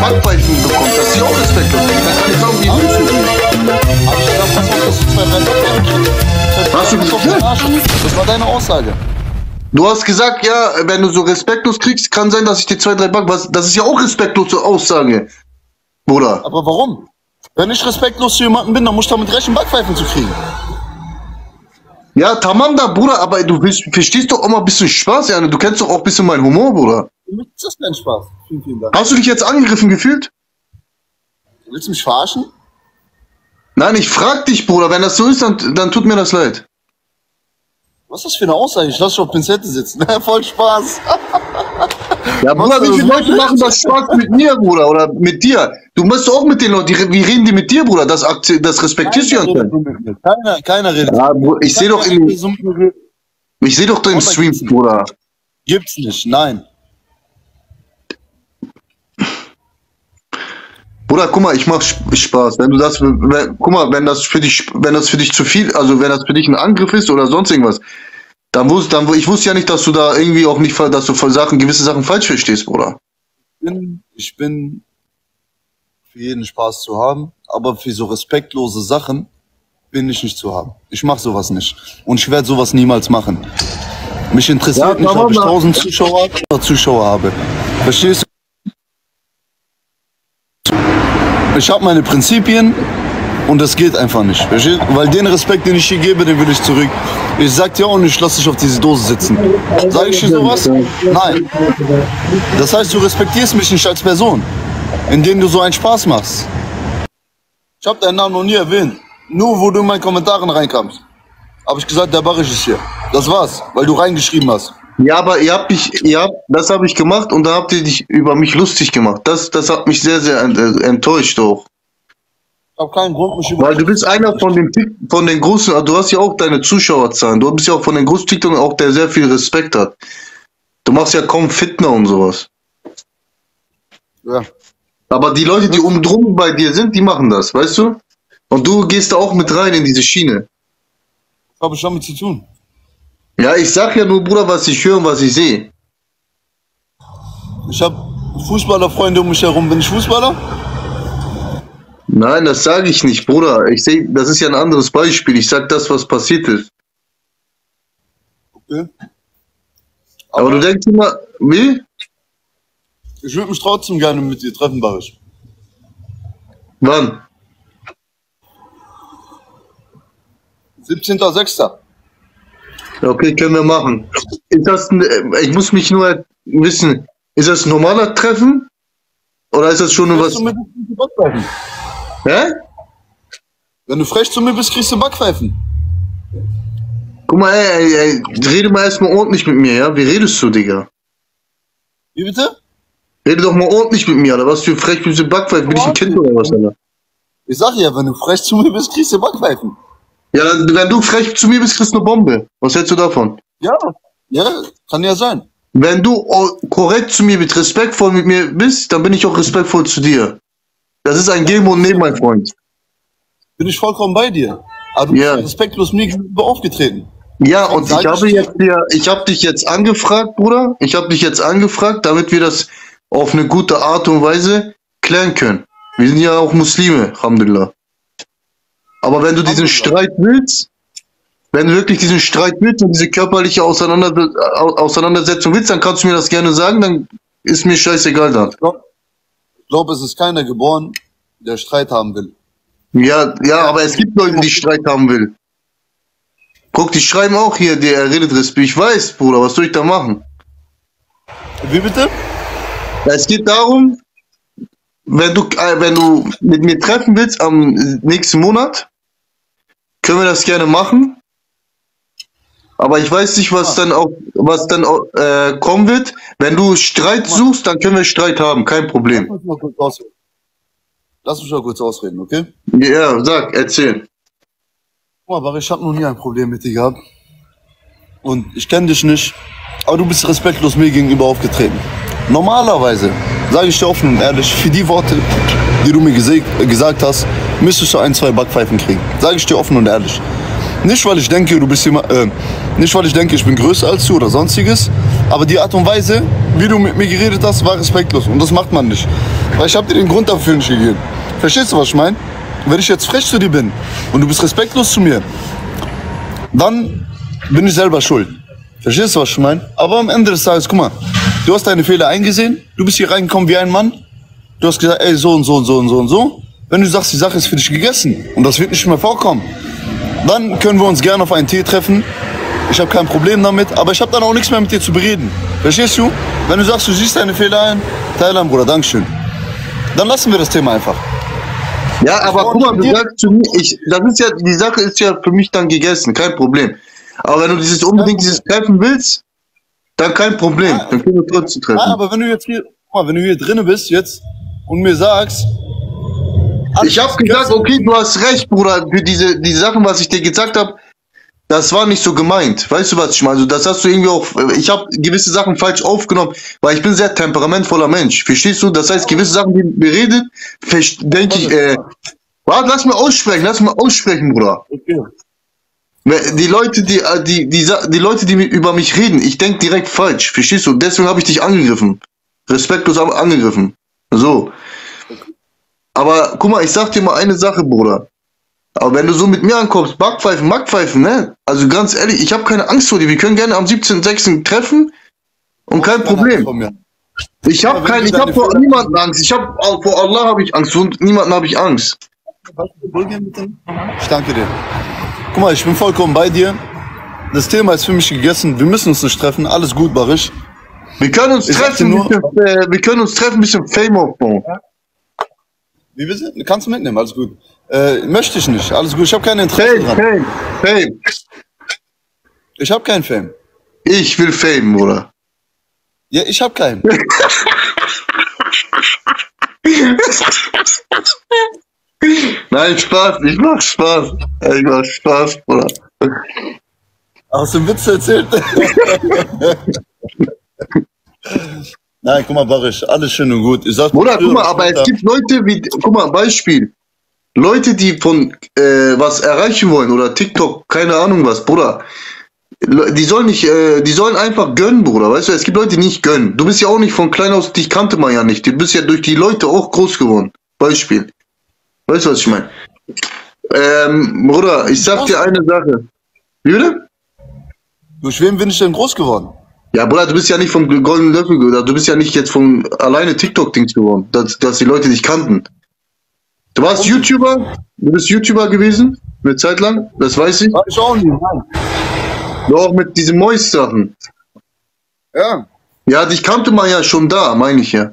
Backpfeifen bekommt, das ist ja auch respektlos. Dann kann ich sagen, wie Hab ich gesagt, pass auf, dass du zwei, drei Backpfeifen kriegst? Hast du Das Arsch. Das war deine Aussage. Du hast gesagt, ja, wenn du so respektlos kriegst, kann sein, dass ich dir zwei, drei Back... Was, das ist ja auch respektlose Aussage, Bruder. Aber warum? Wenn ich respektlos zu jemandem bin, dann muss ich damit rechnen, Backpfeifen zu kriegen. Ja, tamam da, Bruder, aber du bist, verstehst doch auch mal ein bisschen Spaß, ja. Du kennst doch auch ein bisschen meinen Humor, Bruder. Für mich ist das kein Spaß. Vielen, vielen Dank. Hast du dich jetzt angegriffen gefühlt? Willst du mich verarschen? Nein, ich frag dich, Bruder. Wenn das so ist, dann, dann tut mir das leid. Was ist das für eine Aussage? Ich lass dich auf Pinzette sitzen. Voll Spaß. Ja, Bruder, wie viele Leute machen das Spaß mit mir, Bruder, oder mit dir? Du musst auch mit den Leuten, die, wie reden die mit dir, Bruder? Das, das respektierst du ja mir. Keiner, keiner redet. Ja, Bruder, ich sehe doch ich sehe doch im Stream, Bruder. Gibt's nicht, nein. Bruder, guck mal, ich mach Sp- Spaß. Wenn du das, wenn, guck mal, wenn das für dich, wenn das für dich zu viel, also wenn das für dich ein Angriff ist oder sonst irgendwas, dann wusste, dann, ich wusste ja nicht, dass du da irgendwie auch nicht, dass du von Sachen, gewisse Sachen falsch verstehst, Bruder. Ich bin, ich bin für jeden Spaß zu haben, aber für so respektlose Sachen bin ich nicht zu haben. Ich mache sowas nicht. Und ich werde sowas niemals machen. Mich interessiert Ja, nicht, ob ich 1000 Zuschauer oder Zuschauer habe. Verstehst du? Ich habe meine Prinzipien und das geht einfach nicht. Verstehst? du? Weil den Respekt, den ich hier gebe, den will ich zurück. Ich sag dir auch nicht, lass dich auf diese Dose sitzen. Sag ich dir sowas? Nein. Das heißt, du respektierst mich nicht als Person, indem du so einen Spaß machst. Ich habe deinen Namen noch nie erwähnt. Nur wo du in meinen Kommentaren reinkamst. Habe ich gesagt, der Barisch ist hier. Das war's, weil du reingeschrieben hast. Ja, aber ihr habt mich, ihr habt, das habe ich gemacht und da habt ihr dich über mich lustig gemacht. Das, das hat mich sehr, sehr äh, enttäuscht auch. Ich habe keinen Grund, mich über. Weil du bist einer von den, von den großen, du hast ja auch deine Zuschauerzahlen. Du bist ja auch von den großen TikTokern auch, der sehr viel Respekt hat. Du machst ja kaum Fitner und sowas. Ja. Aber die Leute, die um drum bei dir sind, die machen das, weißt du? Und du gehst da auch mit rein in diese Schiene. Was habe ich damit zu tun? Ja, ich sag ja nur, Bruder, was ich höre und was ich sehe. Ich habe Fußballerfreunde um mich herum. Bin ich Fußballer? Nein, das sage ich nicht, Bruder. Ich sehe, das ist ja ein anderes Beispiel. Ich sag das, was passiert ist. Okay. Aber, du denkst immer, wie? Ich würde mich trotzdem gerne mit dir treffen, Barisch. Wann? 17.06. Okay, können wir machen. Ist das ein, äh, ich muss mich nur wissen, ist das ein normaler Treffen? Oder ist das schon nur was? Bist, du Backpfeifen. Hä? Wenn du frech zu mir bist, kriegst du Backpfeifen. Guck mal, ey, ey, ey, rede mal erstmal ordentlich mit mir, ja? Wie redest du, Digga? Wie bitte? Rede doch mal ordentlich mit mir, Alter. Was für frech bist du Backpfeifen? Bin ich ein Kind oder was, Alter? Ich sag ja, wenn du frech zu mir bist, kriegst du Backpfeifen. Ja, dann, wenn du frech zu mir bist, kriegst du eine Bombe. Was hältst du davon? Ja. Ja, kann ja sein. Wenn du oh, korrekt zu mir bist, respektvoll mit mir bist, dann bin ich auch respektvoll zu dir. Das ist ein Geben und Nehmen, mein Freund. Bin ich vollkommen bei dir. Aber du Ja. bist respektlos mir gegenüber aufgetreten. Ja, und ich habe dir. jetzt hier, ich habe dich jetzt angefragt, Bruder. Ich habe dich jetzt angefragt, damit wir das auf eine gute Art und Weise klären können. Wir sind ja auch Muslime, Alhamdulillah. Aber wenn du diesen. Streit willst, wenn du wirklich diesen Streit willst und diese körperliche Auseinander Au- Auseinandersetzung willst, dann kannst du mir das gerne sagen, dann ist mir scheißegal dann. Ich glaube, glaub, es ist keiner geboren, der Streit haben will. Ja, ja, aber es gibt Leute, die Streit haben will. Guck, die schreiben auch hier, der redet Respekt. Ich weiß, Bruder, was soll ich da machen? Wie bitte? Es geht darum, wenn du, äh, wenn du mit mir treffen willst am nächsten Monat, können wir das gerne machen. Aber ich weiß nicht, was dann auch, was dann auch, äh, kommen wird. Wenn du Streit suchst, dann können wir Streit haben, kein Lass Problem. mich mal kurz ausreden. Lass mich mal kurz ausreden, okay? Ja, sag, erzähl. Guck mal, Barry, ich habe noch nie ein Problem mit dir gehabt. Und ich kenne dich nicht. Aber du bist respektlos mir gegenüber aufgetreten. Normalerweise, sage ich dir offen und ehrlich, für die Worte, die du mir gesagt hast, müsstest du ein, zwei Backpfeifen kriegen. Sage ich dir offen und ehrlich. Nicht, weil ich denke, du bist jemand, äh, nicht, weil ich denke, ich bin größer als du oder sonstiges, aber die Art und Weise, wie du mit mir geredet hast, war respektlos und das macht man nicht. Weil ich habe dir den Grund dafür nicht gegeben. Verstehst du, was ich meine? Wenn ich jetzt frech zu dir bin und du bist respektlos zu mir, dann bin ich selber schuld. Verstehst du, was ich meine? Aber am Ende des Tages, guck mal, du hast deine Fehler eingesehen, du bist hier reingekommen wie ein Mann, du hast gesagt, ey, so und so und so und so und so. Wenn du sagst, die Sache ist für dich gegessen und das wird nicht mehr vorkommen, dann können wir uns gerne auf einen Tee treffen. Ich habe kein Problem damit, aber ich habe dann auch nichts mehr mit dir zu bereden. Verstehst du? Wenn du sagst, du siehst deine Fehler ein, Thailand, Bruder, Dankeschön. Dann lassen wir das Thema einfach. Ja, aber guck mal, du sagst zu mir, ich, das ist ja, die Sache ist ja für mich dann gegessen, kein Problem. Aber wenn du dieses unbedingt dieses Treffen willst, dann kein Problem. Dann können wir trotzdem treffen. Ja, aber wenn du jetzt hier, guck mal, wenn du hier drinnen bist jetzt und mir sagst, Ich habe gesagt, okay, du hast recht, Bruder, für diese die Sachen, was ich dir gesagt habe, das war nicht so gemeint. Weißt du, was ich meine? Also das hast du irgendwie auch. Ich habe gewisse Sachen falsch aufgenommen, weil ich bin sehr temperamentvoller Mensch. Verstehst du? Das heißt, gewisse Sachen, die beredet, denke ich. Äh, warte, lass mal aussprechen, lass mal aussprechen, Bruder. okay. Die Leute, die, äh, die, die, die Leute, die über mich reden, ich denke direkt falsch. Verstehst du? Deswegen habe ich dich angegriffen. Respektlos angegriffen. So. Aber guck mal, ich sag dir mal eine Sache, Bruder. Aber wenn du so mit mir ankommst, Backpfeifen, Backpfeifen, ne? Also ganz ehrlich, ich habe keine Angst vor dir. Wir können gerne am 17.06. treffen und kein Problem. Ich habe kein, ich habe vor niemanden Angst. Ich habe vor Allah habe ich Angst und niemanden habe ich Angst. Ich danke dir. Guck mal, ich bin vollkommen bei dir. Das Thema ist für mich gegessen. Wir müssen uns nicht treffen. Alles gut, Barisch. Wir können uns Ich treffen, nur- bisschen, äh, wir können uns treffen, ein bisschen Fame aufbauen. Wie wir sind? Kannst du mitnehmen, alles gut. Äh, möchte ich nicht. Alles gut. Ich habe kein Interesse Fame, dran. Fame, Fame. Ich habe keinen Fame. Ich will Fame, Bruder. Ja, ich habe keinen. Nein, Spaß, ich mach Spaß. Ich mach Spaß, Bruder. Hast du einen Witz erzählt? Nein, guck mal, Barisch, alles schön und gut. Ich sag Bruder, guck mal, aber es gibt Leute wie, guck mal, Beispiel. Leute, die von äh, was erreichen wollen oder TikTok, keine Ahnung was, Bruder. Die sollen nicht, äh, die sollen einfach gönnen, Bruder. Weißt du, es gibt Leute, die nicht gönnen. Du bist ja auch nicht von klein aus, dich kannte man ja nicht. Du bist ja durch die Leute auch groß geworden. Beispiel. Weißt du, was ich meine? Ähm, Bruder, ich sag dir eine Sache. Wie bitte? Durch wen bin ich denn groß geworden? Ja, Bruder, du bist ja nicht vom goldenen Löffel geworden. Du bist ja nicht jetzt von alleine TikTok-Dings geworden, dass, dass die Leute dich kannten. Du warst YouTuber, du bist YouTuber gewesen, eine Zeit lang, das weiß ich. War ich auch nie. Nein. Du auch mit diesen Moist-Sachen. Ja. Ja, dich kannte man ja schon da, meine ich ja.